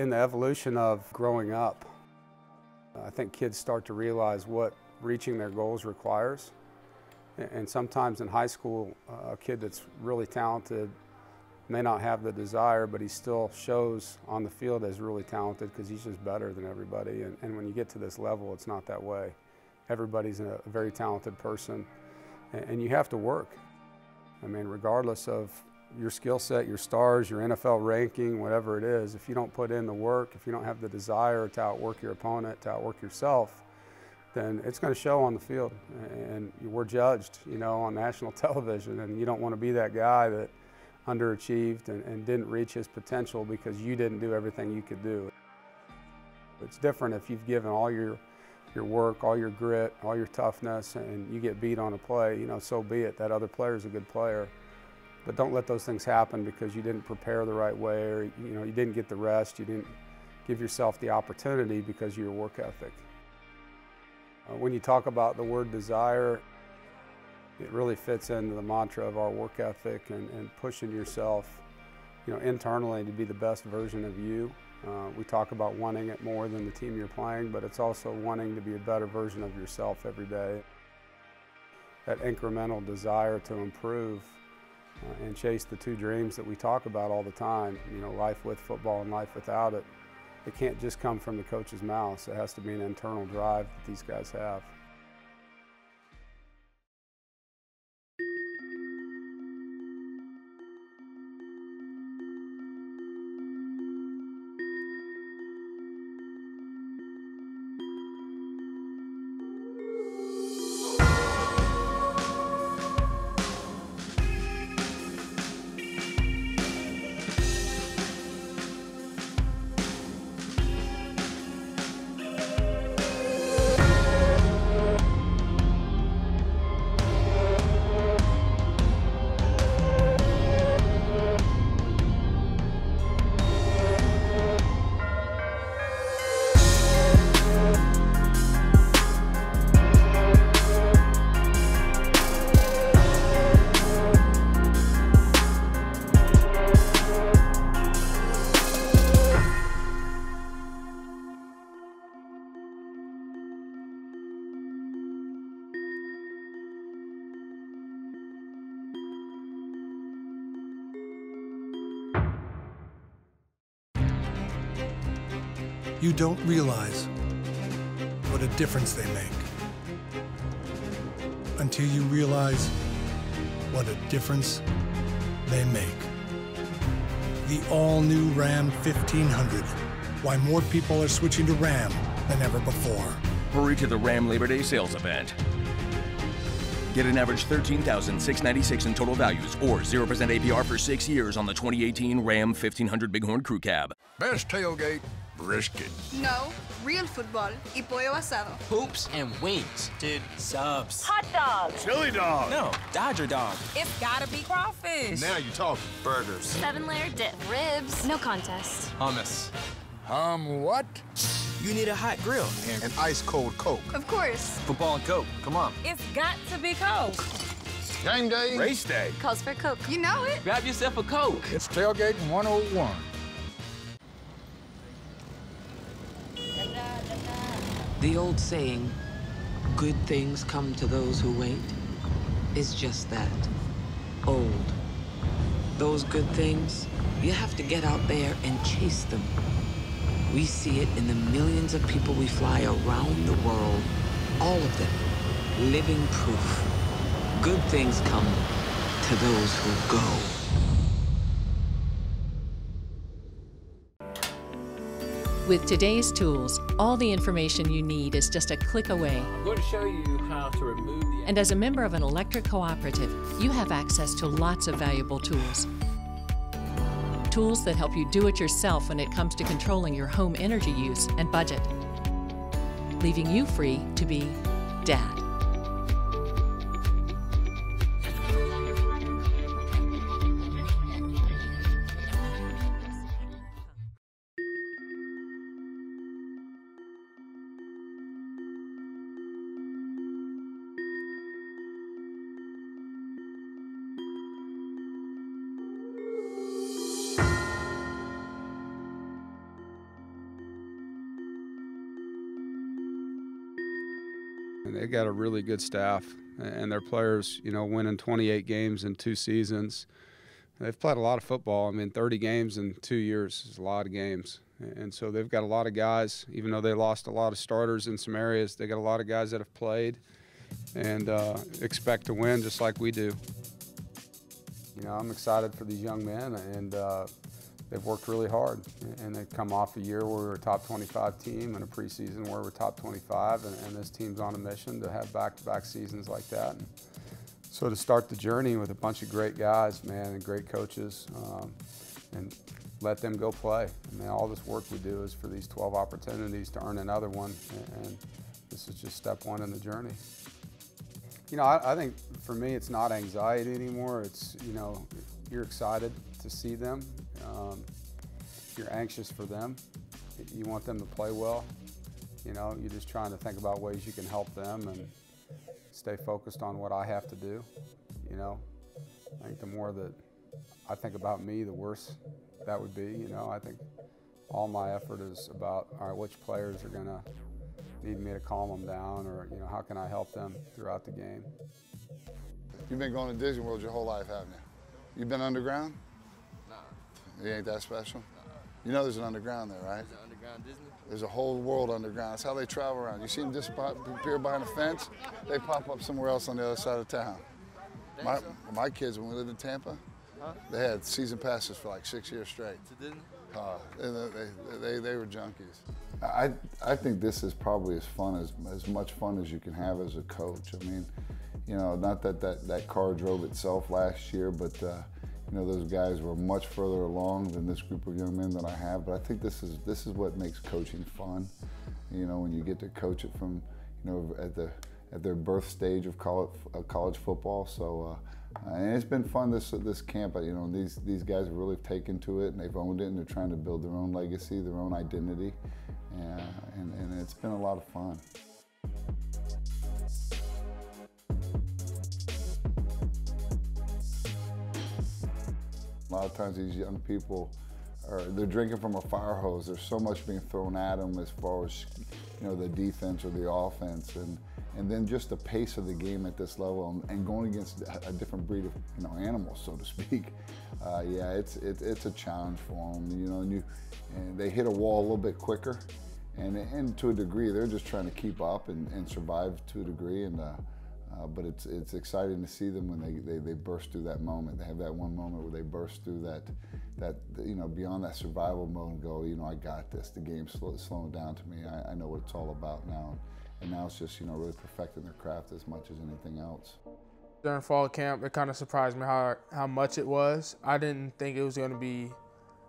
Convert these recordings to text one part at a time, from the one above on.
In the evolution of growing up, I think kids start to realize what reaching their goals requires. And sometimes in high school, a kid that's really talented may not have the desire, but he still shows on the field as really talented because he's just better than everybody. And, and, when you get to this level, it's not that way. Everybody's a, very talented person, and, and you have to work. I mean, regardless of your skill set, your stars, your NFL ranking, whatever it is, if you don't put in the work, if you don't have the desire to outwork your opponent, to outwork yourself, then it's going to show on the field. And we're judged, you know, on national television, and you don't want to be that guy that underachieved and, and didn't reach his potential because you didn't do everything you could do. It's different if you've given all your your work, all your grit, all your toughness, and you get beat on a play, you know, so be it. That other player is a good player. But don't let those things happen because you didn't prepare the right way or, you know, you didn't get the rest, you didn't give yourself the opportunity because of your work ethic. Uh, when you talk about the word desire, it really fits into the mantra of our work ethic and, and pushing yourself, you know, internally to be the best version of you. Uh, we talk about wanting it more than the team you're playing, but it's also wanting to be a better version of yourself every day. That incremental desire to improve uh, and chase the two dreams that we talk about all the time, you know, life with football and life without it. It can't just come from the coach's mouth. It has to be an internal drive that these guys have. You don't realize what a difference they make until you realize what a difference they make. The all-new Ram 1500. Why more people are switching to Ram than ever before. Hurry to the Ram Labor Day sales event. Get an average $13,696 in total values or 0% APR for six years on the 2018 Ram 1500 Bighorn Crew Cab. Best tailgate brisket. No, real football y pollo asado. Hoops and wings. Dude, subs. Hot dog. Chili dog. No, Dodger dog. It's gotta be crawfish. Now you're talking. Burgers. Seven layer dip. Ribs. No contest. Hummus. Hum what? You need a hot grill. And an ice cold Coke. Of course. Football and Coke. Come on. It's got to be Coke. Game day. Race day. Calls for Coke. You know it. Grab yourself a Coke. It's Tailgate 101. The old saying, good things come to those who wait, is just that, old. Those good things, you have to get out there and chase them. We see it in the millions of people we fly around the world, all of them, living proof. Good things come to those who go. With today's tools, all the information you need is just a click away. I'm going to show you how to remove the... And as a member of an electric cooperative, you have access to lots of valuable tools. Tools that help you do it yourself when it comes to controlling your home energy use and budget, leaving you free to be dad. They got a really good staff, and their players, you know, winning 28 games in two seasons. They've played a lot of football. I mean, 30 games in two years is a lot of games. And so they've got a lot of guys, even though they lost a lot of starters in some areas, they got a lot of guys that have played and uh, expect to win just like we do. You know, I'm excited for these young men, and uh, they've worked really hard. And they've come off a year where we were a top 25 team and a preseason where we're top 25, and, and this team's on a mission to have back-to-back -back seasons like that. And so to start the journey with a bunch of great guys, man, and great coaches, um, and let them go play. I mean, all this work we do is for these 12 opportunities to earn another one, and this is just step one in the journey. You know, I, I, think for me, it's not anxiety anymore. It's, you know, you're excited to see them. Um, you're anxious for them. You want them to play well. You know, you're just trying to think about ways you can help them and stay focused on what I have to do. You know, I think the more that I think about me, the worse that would be. You know, I think all my effort is about all right, which players are going to need me to calm them down, or you know, how can I help them throughout the game. You've been going to Disney World your whole life, haven't you? You've been underground? You ain't that special? You know there's an underground there, right? There's an underground Disney? There's a whole world underground. That's how they travel around. You see them disappear behind a fence, they pop up somewhere else on the other side of town. My, so? my kids, when we lived in Tampa, huh? they had season passes for like six years straight. To Disney? Uh, they, they, they, were junkies. I, I think this is probably as fun as, as much fun as you can have as a coach. I mean, you know, not that that, that car drove itself last year, but uh, you know, those guys were much further along than this group of young men that I have. But I think this is this is what makes coaching fun. You know, when you get to coach it from, you know, at the at their birth stage of college, uh, college football. So, uh, and it's been fun this this camp. But you know, these these guys have really taken to it and they've owned it and they're trying to build their own legacy, their own identity, and, and, and it's been a lot of fun. A lot of times these young people are they're drinking from a fire hose. There's so much being thrown at them as far as you know the defense or the offense, and and then just the pace of the game at this level, and, and going against a different breed of you know animals, so to speak. Uh, yeah, it's it, it's a challenge for them. You know, and you and they hit a wall a little bit quicker, and and to a degree, they're just trying to keep up and, and survive to a degree, and. Uh, uh, but it's it's exciting to see them when they, they, they burst through that moment. They have that one moment where they burst through that that you know beyond that survival mode and go, you know, I got this. The game's slow, slowing down to me. I, I know what it's all about now, and now it's just you know really perfecting their craft as much as anything else. During fall camp, it kind of surprised me how how much it was. I didn't think it was going to be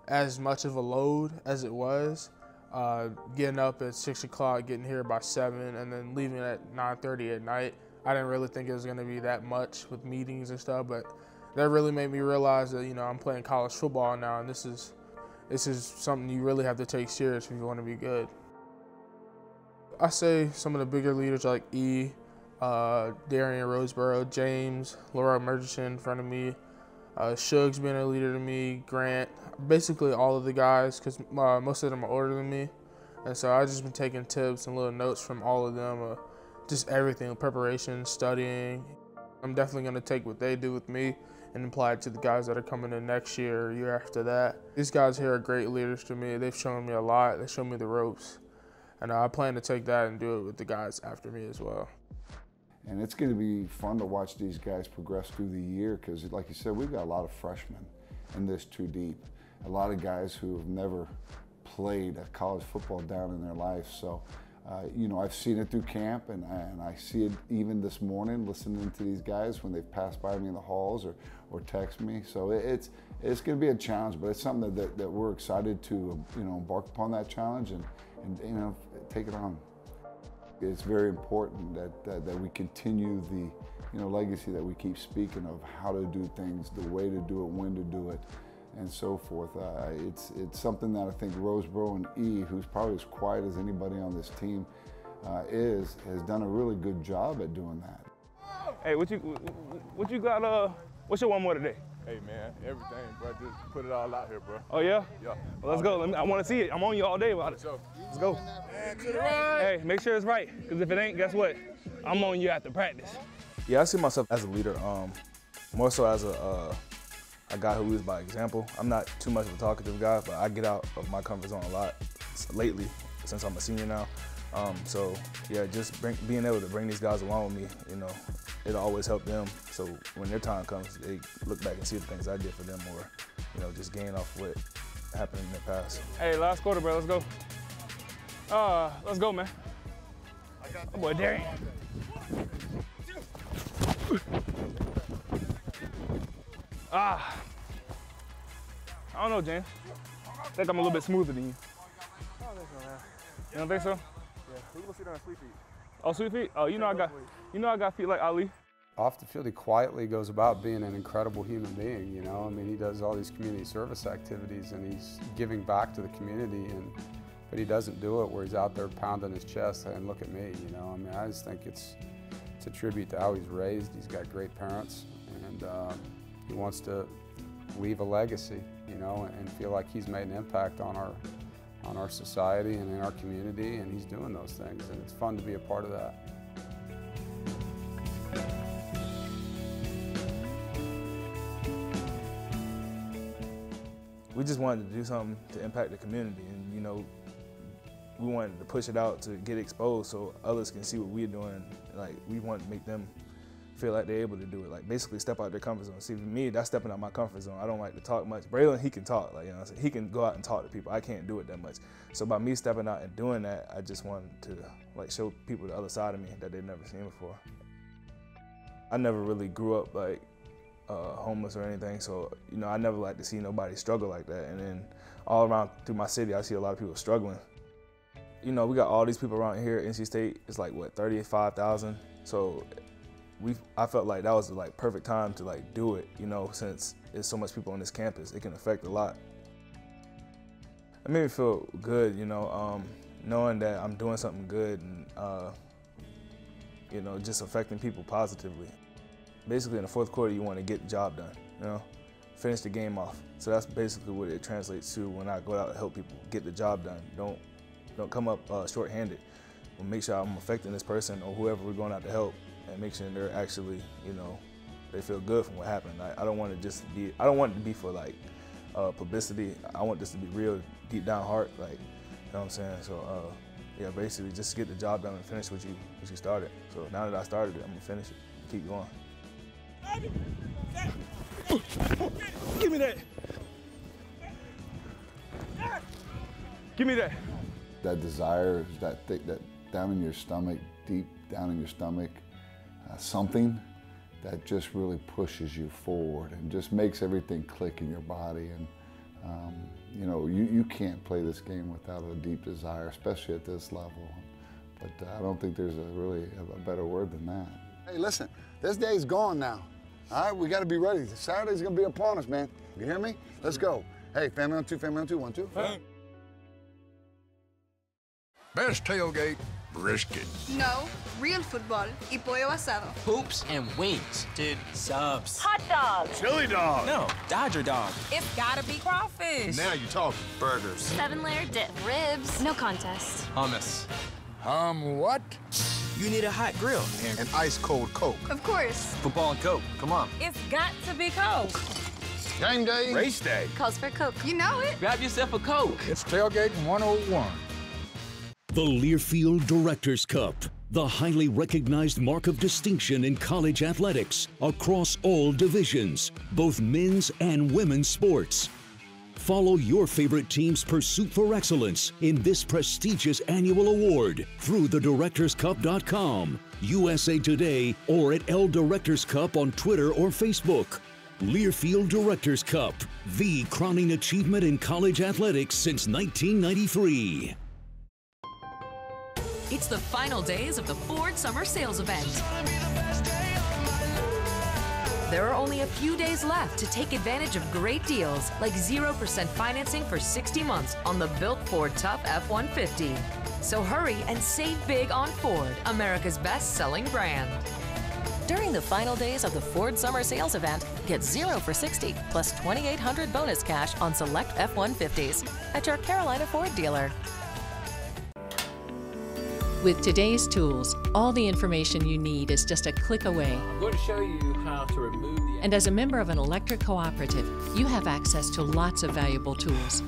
as much of a load as it was. Uh, getting up at six o'clock, getting here by seven, and then leaving at 9:30 at night I didn't really think it was going to be that much with meetings and stuff, but that really made me realize that you know I'm playing college football now, and this is this is something you really have to take serious if you want to be good. I say some of the bigger leaders like E, uh, Darian Roseboro, James, Larrell Murchison in front of me, uh, Shug's been a leader to me, Grant, basically all of the guys, because uh, most of them are older than me, and so I've just been taking tips and little notes from all of them. Uh, just everything preparation, studying. I'm definitely going to take what they do with me and apply it to the guys that are coming in next year or year after that. These guys here are great leaders to me. They've shown me a lot, they show me the ropes. And I plan to take that and do it with the guys after me as well. And it's going to be fun to watch these guys progress through the year because, like you said, we've got a lot of freshmen in this too deep. A lot of guys who have never played a college football down in their life. So uh, you know, I've seen it through camp, and, and I see it even this morning listening to these guys when they've passed by me in the halls or, or text me. So it, it's it's going to be a challenge, but it's something that, that, that, we're excited to you know embark upon that challenge and, and you know take it on. It's very important that, that, that we continue the you know legacy that we keep speaking of how to do things, the way to do it, when to do it and so forth. Uh, it's, it's something that I think Roseboro and E, who's probably as quiet as anybody on this team uh, is, has done a really good job at doing that. Hey, what you what you got? Uh, what's your one more today? Hey man, everything, bro. Just put it all out here, bro. Oh yeah? Yeah. Well, let's go. Let me, I want to see it. I'm on you all day about it. Let's go. Hey, make sure it's right. Because if it ain't, guess what? I'm on you after practice. Yeah, I see myself as a leader. Um, more so as a uh, a guy who leads by example. I'm not too much of a talkative guy, but I get out of my comfort zone a lot lately since I'm a senior now. Um, so yeah, just bring, being able to bring these guys along with me, you know, it always help them. So when their time comes, they look back and see the things I did for them, or you know, just gain off what happened in the past. Hey, last quarter, bro. Let's go. Uh, let's go, man. I got Oh boy, Darian. Ah. I don't know, James. I think I'm a little bit smoother than you. I don't think so, man. You don't think so? Yeah, we gonna sit down sweet feet. Oh, sweet feet? Oh, you know I got, you know I got feet like Ali. Off the field, he quietly goes about being an incredible human being. You know, I mean, he does all these community service activities, and he's giving back to the community. And but he doesn't do it where he's out there pounding his chest and look at me. You know, I mean, I just think it's it's a tribute to how he's raised. He's got great parents, and uh, he wants to leave a legacy. You know, and feel like he's made an impact on our on our society and in our community, and he's doing those things, and it's fun to be a part of that. We just wanted to do something to impact the community, and you know, we wanted to push it out to get exposed so others can see what we're doing. Like we want to make them feel like they're able to do it. Like basically step out their comfort zone. See, for me, that's stepping out my comfort zone. I don't like to talk much. Braylon, he can talk. Like you know, he can go out and talk to people. I can't do it that much. So by me stepping out and doing that, I just wanted to like show people the other side of me that they've never seen before. I never really grew up like uh, homeless or anything, so you know I never like to see nobody struggle like that. And then all around through my city, I see a lot of people struggling. You know, we got all these people around here at NC State. It's like what 35,000. So we I felt like that was the like perfect time to like do it, you know, since there's so much people on this campus, it can affect a lot. It made me feel good, you know, um, knowing that I'm doing something good and uh, you know, just affecting people positively. Basically, in the fourth quarter, you want to get the job done, you know, finish the game off. So that's basically what it translates to when I go out and help people get the job done. Don't don't come up uh, short-handed. We'll make sure I'm affecting this person or whoever we're going out to help and make sure they're actually, you know, they feel good from what happened. I, I don't want to just be, I don't want it to be for like uh, publicity. I want this to be real, deep down heart, like, you know what I'm saying? So, uh, yeah, basically just get the job done and finish what you, what you started. So now that I started it, I'm gonna finish it, keep going. Give me that. Give me that. That desire, that thing, that down in your stomach, deep down in your stomach, something that just really pushes you forward and just makes everything click in your body. And um, you know, you, you can't play this game without a deep desire, especially at this level. But uh, I don't think there's a really a better word than that. Hey, listen, this day's gone now. All right, we got to be ready. Saturday's gonna be upon us, man. You hear me? Let's go. Hey, family on two, family on two, one, two. Best tailgate, brisket. No, real football y pollo asado. Hoops and wings. Dude, subs. Hot dogs. Chili dog. No, Dodger dog. It's gotta be crawfish. Now you talk. Burgers. Seven layer dip. Ribs. No contest. Hummus. Hum what? You need a hot grill. And an ice cold Coke. Of course. Football and Coke. Come on. It's got to be Coke. Game day. Race day. Calls for Coke. You know it. Grab yourself a Coke. It's tailgate 101. The Learfield Directors Cup, the highly recognized mark of distinction in college athletics across all divisions, both men's and women's sports. Follow your favorite team's pursuit for excellence in this prestigious annual award through thedirectorscup.com, USA Today, or at L Directors Cup on Twitter or Facebook. Learfield Directors Cup, the crowning achievement in college athletics since 1993. It's the final days of the Ford Summer Sales Event. There are only a few days left to take advantage of great deals like 0% financing for 60 months on the built Ford Tough F-150. So hurry and save big on Ford, America's best-selling brand. During the final days of the Ford Summer Sales Event, get 0 for 60 plus 2800 bonus cash on select F 150s at your Carolina Ford dealer. With today's tools, all the information you need is just a click away. I'm going to show you how to remove the... And as a member of an electric cooperative, you have access to lots of valuable tools.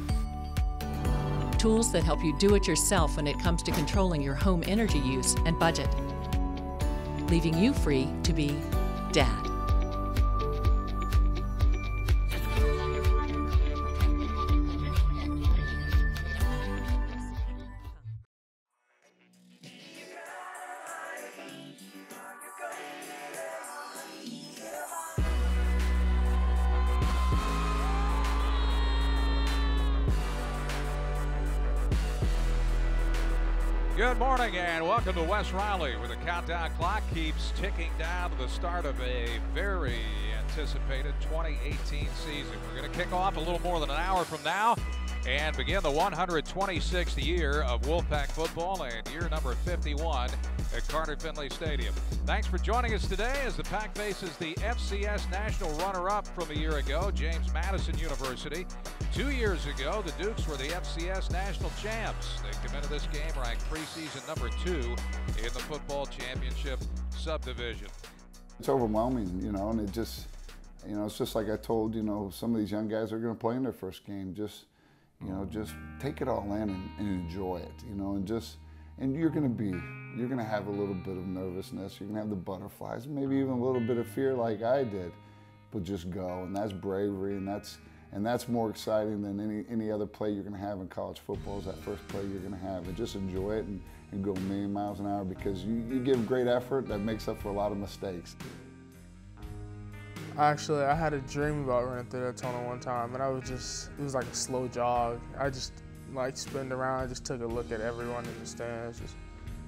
Tools that help you do it yourself when it comes to controlling your home energy use and budget, leaving you free to be dad. Welcome to West Raleigh, where the countdown clock keeps ticking down to the start of a very anticipated 2018 season. We're going to kick off a little more than an hour from now and begin the 126th year of Wolfpack football and year number 51 at Carter Finley Stadium. Thanks for joining us today as the Pack faces the FCS National runner-up from a year ago, James Madison University. Two years ago, the Dukes were the FCS National Champs. They come into this game ranked preseason number two in the football championship subdivision. It's overwhelming, you know, and it just, you know, it's just like I told, you know, some of these young guys are going to play in their first game. Just, you know, just take it all in and, and enjoy it, you know, and just, and you're going to be, you're going to have a little bit of nervousness. You're going to have the butterflies, maybe even a mm-hmm. little bit of fear like I did, but just go. And that's bravery, and that's, and that's more exciting than any, any other play you're going to have in college football is that first play you're going to have. And just enjoy it and, and go a million miles an hour because you, you give great effort that makes up for a lot of mistakes. Actually, I had a dream about running through that tunnel one time, and I was just, it was like a slow jog. I just like spinned around, I just took a look at everyone in the stands, just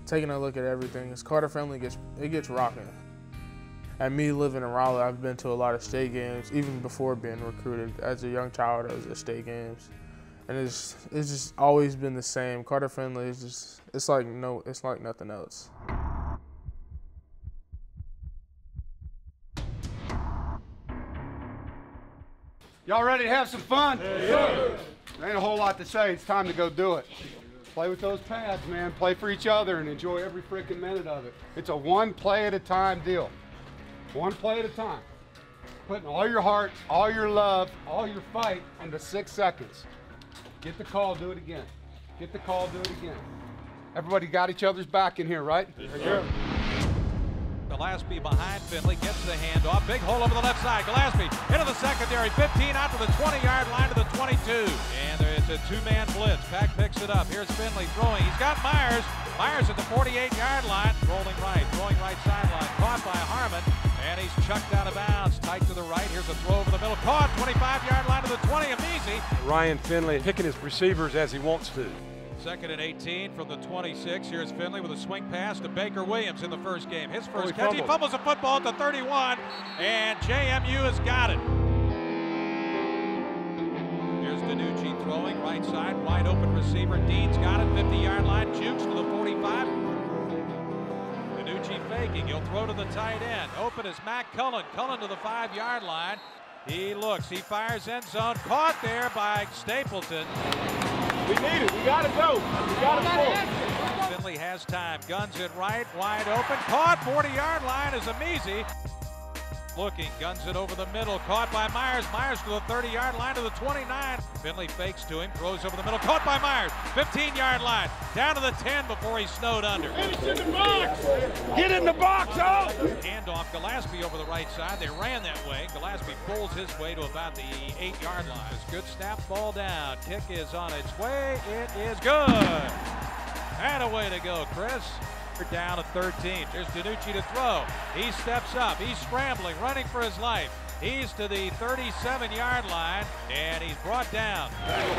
taking a look at everything. As Carter Finley gets, it gets rocking. And me living in Raleigh, I've been to a lot of state games, even before being recruited. As a young child, I was at state games. And it's, it's just always been the same. Carter Finley is just, it's like no, it's like nothing else. Y'all ready to have some fun? There ain't a whole lot to say. It's time to go do it. Play with those pads, man. Play for each other and enjoy every freaking minute of it. It's a one play at a time deal. One play at a time. Putting all your heart, all your love, all your fight into six seconds. Get the call, do it again. Get the call, do it again. Everybody got each other's back in here, right? Yes, Gillespie behind Finley gets the handoff. Big hole over the left side. Gillespie into the secondary. 15 out to the 20-yard line to the 22. And it's a two-man blitz. Pack picks it up. Here's Finley throwing. He's got Meyers. Meyers at the 48-yard line. Rolling right. Throwing right sideline. Caught by Harmon. And he's chucked out of bounds. Tight to the right. Here's a throw over the middle. Caught. 25-yard line to the 20. Easy. Ryan Finley picking his receivers as he wants to. Second and 18 from the 26. Here's Finley with a swing pass to Baker Williams in the first game. His first Oh, he catch. He fumbles a football at the 31, and JMU has got it. Here's DiNucci throwing right side, wide open receiver. Dean's got it, 50-yard line, jukes to the 45. DiNucci faking. He'll throw to the tight end. Open is Matt Cullen. Cullen to the five-yard line. He looks. He fires end zone. Caught there by Stapleton. We need it. We got to go. We got to go. Finley has time. Guns it right, wide open. Caught, 40-yard line is Emezie. Looking, guns it over the middle. Caught by Meyers. Meyers to the 30-yard line to the 29. Finley fakes to him, throws over the middle. Caught by Meyers. 15-yard line. Down to the 10 before he snowed under. Finish in the box. Get in the box, oh! Handoff Gillespie over the right side. They ran that way. Gillespie pulls his way to about the eight-yard line. Good snap, ball down. Kick is on its way. It is good. And a way to go, Chris. Down at 13. There's DiNucci to throw. He steps up. He's scrambling, running for his life. He's to the 37-yard line, and he's brought down. Will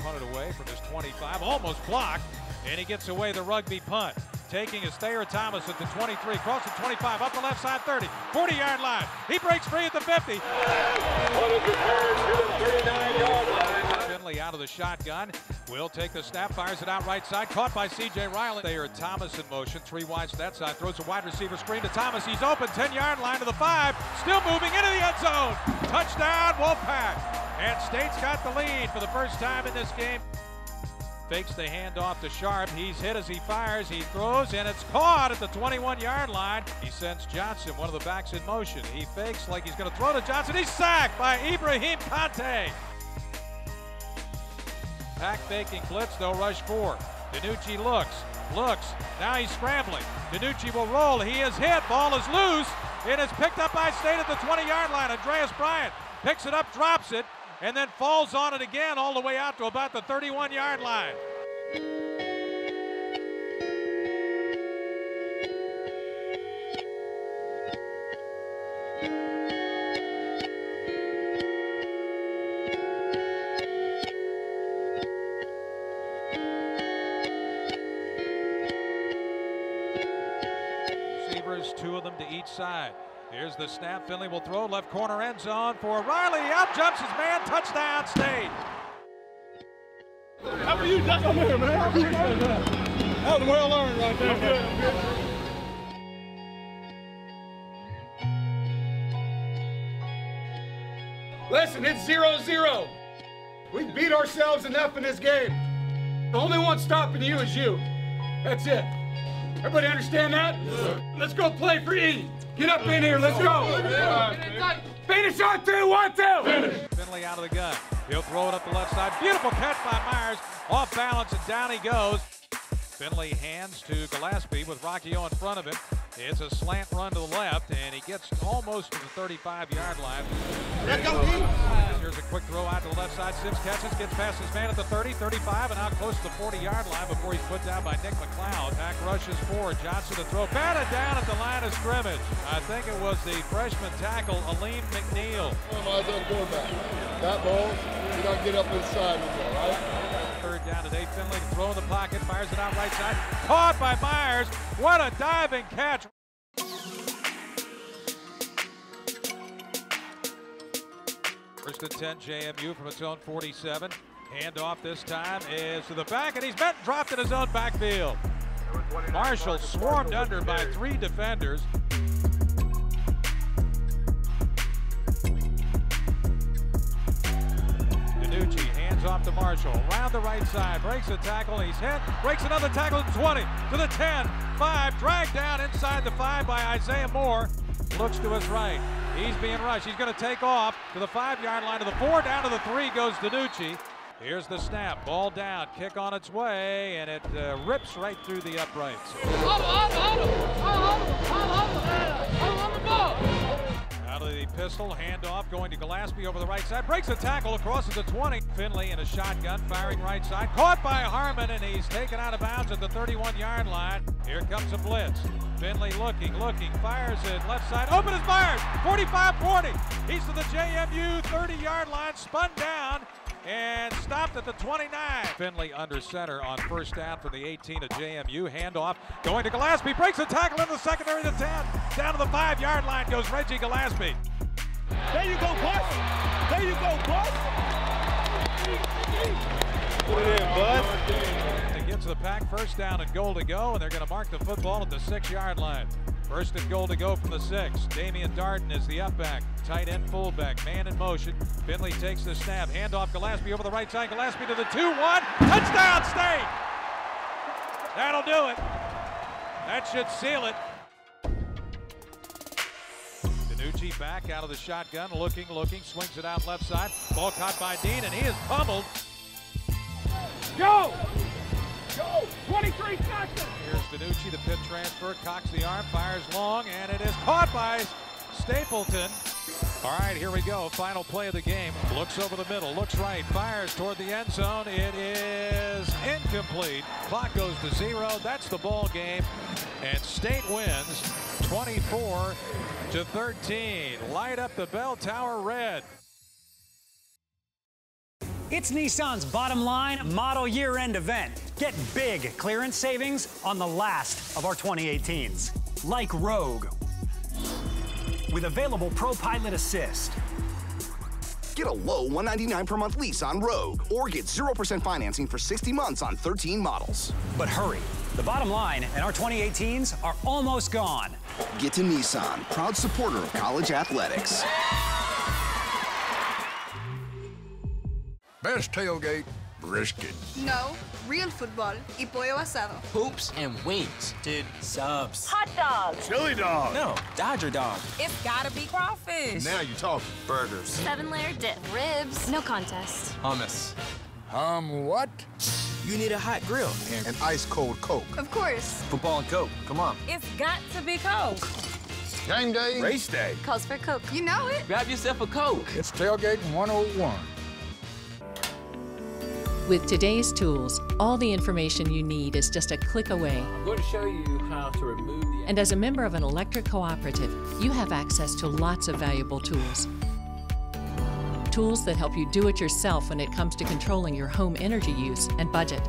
punt it away from his 25, almost blocked, and he gets away the rugby punt. Taking is Thayer Thomas at the 23, crossing 25, up the left side 30, 40-yard line. He breaks free at the 50. Finley Finley out of the shotgun. Will take the snap, fires it out right side. Caught by C.J. Riley. They are Thomas in motion. Three wide to that side. Throws a wide receiver screen to Thomas. He's open. 10 yard line to the five. Still moving into the end zone. Touchdown, Wolfpack. And State's got the lead for the first time in this game. Fakes the handoff to Sharp. He's hit as he fires. He throws, and it's caught at the 21-yard line. He sends Johnson, one of the backs in motion. He fakes like he's going to throw to Johnson. He's sacked by Ibrahim Kante. Pack faking blitz. They'll rush four. DiNucci looks, looks. Now he's scrambling. DiNucci will roll. He is hit. Ball is loose. It is picked up by State at the 20-yard line. Eurndraus Bryant picks it up, drops it, and then falls on it again all the way out to about the 31 yard line. Receivers, two of them to each side. Here's the snap. Finley will throw left corner end zone for Riley. Out jumps his man. Touchdown, State. How are you? That's over here, man. How are you? That was well earned right there. I'm good. I'm good. Listen, it's 0-0. We beat ourselves enough in this game. The only one stopping you is you. That's it. Everybody understand that? Yes, let's go play for E. Get up in here. Let's go. Finish on two. One, two. Finish. Finley out of the gun. He'll throw it up the left side. Beautiful catch by Meyers. Off balance and down he goes. Finley hands to Gillespie with Rocky O in front of him. It's a slant run to the left, and he gets almost to the 35-yard line. Here's a quick throw out to the left side. Sims catches, gets past his man at the 30, 35, and out close to the 40-yard line before he's put down by Nick McCloud. Back rushes forward. Johnson to throw. Batted down at the line of scrimmage. I think it was the freshman tackle, Alim McNeill. That ball, you don't get up inside with it, right? Down today. Finley throw in the pocket, fires it out right side. Caught by Meyers. What a diving catch. First and 10, JMU from its own 47. Handoff this time is to the back, and he's met and dropped in his own backfield. Marshall swarmed under by three defenders. Off to Marshall. Around the right side, breaks a tackle, he's hit, breaks another tackle at 20, to the 10, 5, dragged down inside the 5 by Isaiah Moore. Looks to his right. He's being rushed. He's going to take off to the 5-yard line, to the 4, down to the 3 goes DiNucci. Here's the snap, ball down, kick on its way, and it uh, rips right through the uprights. Pistol, handoff going to Gillespie over the right side. Breaks a tackle across at the 20. Finley in a shotgun, firing right side. Caught by Harmon, and he's taken out of bounds at the 31-yard line. Here comes a blitz. Finley looking, looking, fires it left side. Open as fires. 45-40. He's to the JMU 30-yard line, spun down and stopped at the 29. Finley under center on first down from the 18 of JMU. Handoff going to Gillespie. Breaks a tackle in the secondary to 10. Down to the five-yard line goes Reggie Gillespie. There you go, boss. There you go, boss. Put it in, bud. To get to the pack, first down and goal to go, and they're going to mark the football at the six-yard line. First and goal to go from the six. Damian Darden is the up back. Tight end fullback. Man in motion. Finley takes the snap. Handoff Gillespie over the right side. Gillespie to the 2-1. Touchdown State! That'll do it. That should seal it. Back out of the shotgun. Looking, looking. Swings it out left side. Ball caught by Dean, and he is pummeled. Go! Go! 23 seconds! Here's DiNucci, the Pitt transfer, cocks the arm, fires long, and it is caught by Stapleton. All right, here we go. Final play of the game. Looks over the middle, looks right, fires toward the end zone. It is incomplete. Clock goes to zero. That's the ball game. And State wins 24 to 13. Light up the bell tower red. It's Nissan's bottom line model year end event. Get big clearance savings on the last of our 2018s, like Rogue, with available Pro Pilot Assist. Get a low 199 per month lease on Rogue or get 0% financing for 60 months on 13 models. But hurry. The bottom line and our 2018s are almost gone. Get to Nissan, proud supporter of college athletics. Best tailgate, brisket. No, real football y pollo asado. Hoops and wings. Dude, subs. Hot dogs. Chili dog. No, Dodger dog. It's gotta be crawfish. Now you're talking. Burgers. Seven layer dip. Ribs. No contest. Hummus. Um, what? You need a hot grill. And an ice cold Coke. Of course. Football and Coke. Come on. It's got to be Coke. Game day. Race day. Calls for Coke. You know it. Grab yourself a Coke. It's tailgate 101. With today's tools, all the information you need is just a click away. I'm going to show you how to remove the And as a member of an electric cooperative, you have access to lots of valuable tools. Tools that help you do it yourself when it comes to controlling your home energy use and budget,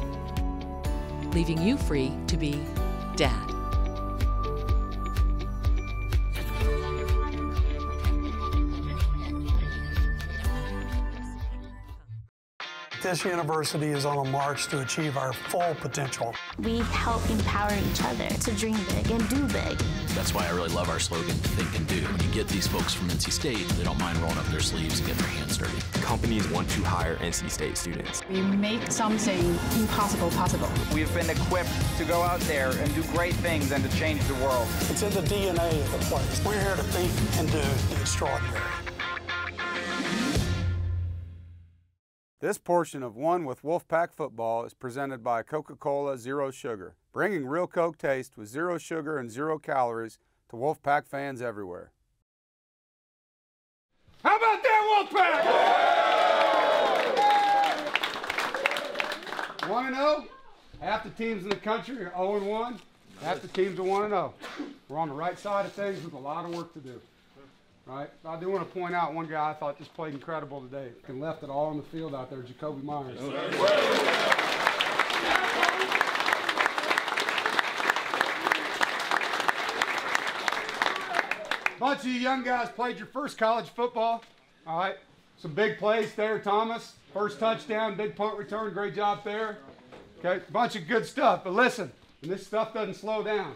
leaving you free to be dad. This university is on a march to achieve our full potential. We help empower each other to dream big and do big. That's why I really love our slogan, Think and Do. When you get these folks from NC State, they don't mind rolling up their sleeves and getting their hands dirty. Companies want to hire NC State students. We make something impossible possible. We've been equipped to go out there and do great things and to change the world. It's in the DNA of the place. We're here to think and do the extraordinary. This portion of One with Wolfpack Football is presented by Coca-Cola Zero Sugar, bringing real Coke taste with zero sugar and zero calories to Wolfpack fans everywhere. How about that, Wolfpack? 1 and 0. Half the teams in the country are 0 and 1. Half the teams are 1 and 0. We're on the right side of things with a lot of work to do. Right? I do want to point out one guy I thought just played incredible today and left it all on the field out there, Jakobi Meyers. Bunch of you young guys played your first college football. All right. Some big plays there, Thomas. First touchdown, big punt return. Great job there. Okay. Bunch of good stuff. But listen, and this stuff doesn't slow down.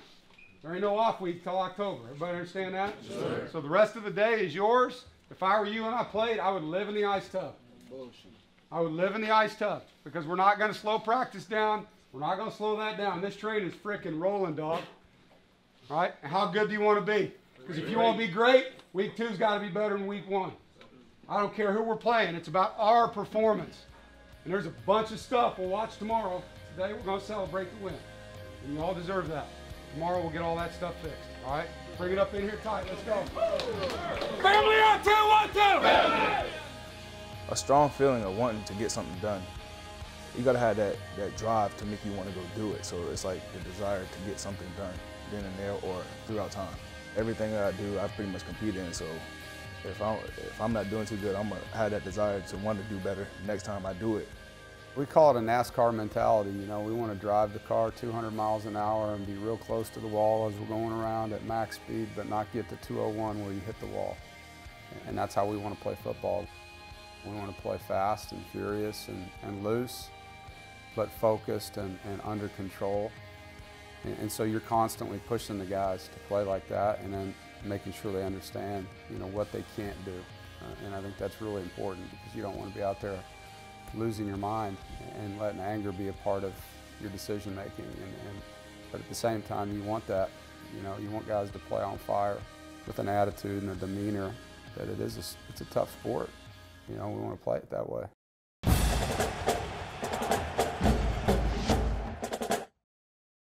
There ain't no off week till October. Everybody understand that? Sure. So the rest of the day is yours. If I were you and I played, I would live in the ice tub. Bullshit. I would live in the ice tub because we're not going to slow practice down. We're not going to slow that down. This train is freaking rolling, dog. Right? And how good do you want to be? Because if you want to be great, week two's got to be better than week one. I don't care who we're playing. It's about our performance. And there's a bunch of stuff we'll watch tomorrow. Today we're going to celebrate the win. And you all deserve that. Tomorrow we'll get all that stuff fixed. All right? Bring it up in here tight. Let's go. Family on two, one, two. A strong feeling of wanting to get something done. You gotta have that, that drive to make you want to go do it. So it's like the desire to get something done then and there or throughout time. Everything that I do, I pretty much compete in. So if I'm, if I'm not doing too good, I'm gonna have that desire to want to do better next time I do it. We call it a NASCAR mentality. You know, we want to drive the car 200 miles an hour and be real close to the wall as we're going around at max speed, but not get to 201 where you hit the wall. And that's how we want to play football. We want to play fast and furious and, and loose, but focused and, and under control. And, and so you're constantly pushing the guys to play like that and then making sure they understand, you know, what they can't do. Uh, and I think that's really important because you don't want to be out there losing your mind and letting anger be a part of your decision making. And, and, but at the same time, you want that. You know, you want guys to play on fire with an attitude and a demeanor that it is. A, it's a tough sport. You know, we want to play it that way.